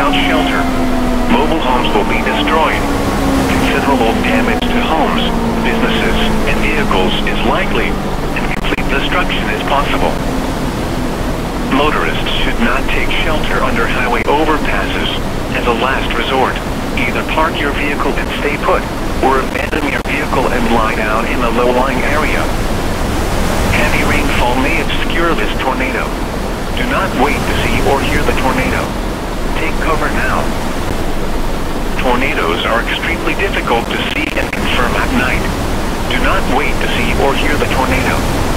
without shelter. Mobile homes will be destroyed. Considerable damage to homes, businesses, and vehicles is likely, and complete destruction is possible. Motorists should not take shelter under highway overpasses as a last resort. Either park your vehicle and stay put, or abandon your vehicle and lie down in a low-lying area. Heavy rainfall may obscure this tornado. Do not wait to see or hear the tornado. Take cover now. Tornadoes are extremely difficult to see and confirm at night. Do not wait to see or hear the tornado.